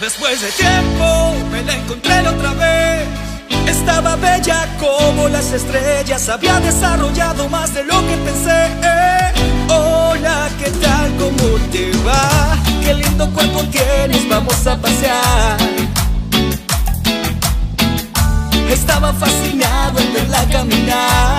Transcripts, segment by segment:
Después de tiempo me la encontré otra vez. Estaba bella como las estrellas, había desarrollado más de lo que pensé. Hola, ¿qué tal? ¿Cómo te va? Qué lindo cuerpo tienes, vamos a pasear. Estaba fascinado en verla caminar.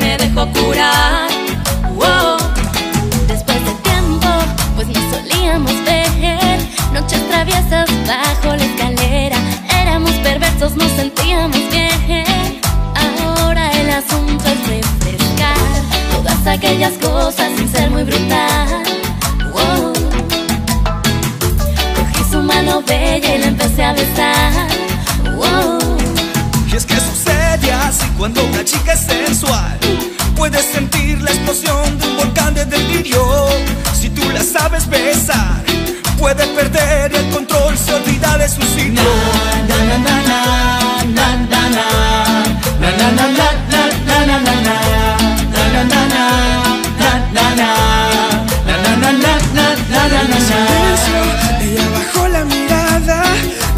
Me dejo curar Wow. Después de tiempo, pues nos solíamos ver Noches traviesas bajo la escalera Éramos perversos, nos sentíamos bien Ahora el asunto es refrescar Todas aquellas cosas sin ser muy brutal Wow. Cogí su mano bella y la empecé a besar Wow. Y es que sucede así cuando una chica de un volcán de delirio. Si tú la sabes besar, puede perder el control, se olvida de su sitio. Na, na, na, na, na, na, na. Na, na, na, na, na, na, na, na, na. Na, na, na, na, na, na, na. Na, na, na, na, na, na, na, na. silencio, ella bajó la mirada,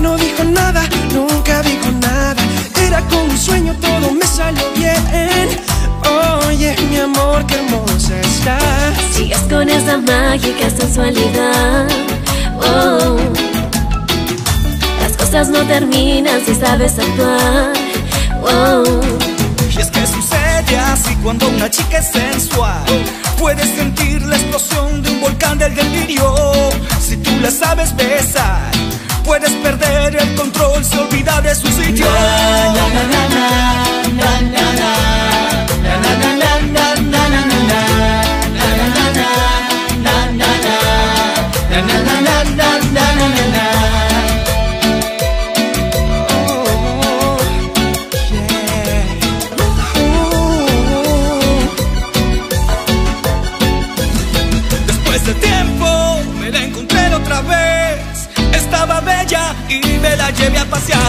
no dijo nada, nunca dijo nada. Era como un sueño, todo me salió bien. Oye, mi amor. Sigues con esa mágica sensualidad. Oh. Las cosas no terminan si sabes actuar. Oh. Y es que sucede así cuando una chica es sensual. Puedes sentir la explosión de un volcán del delirio. Si tú la sabes besar, puedes perder el control, se olvida de su sitio. Na, na, na, na, na, Y me la llevé a pasear.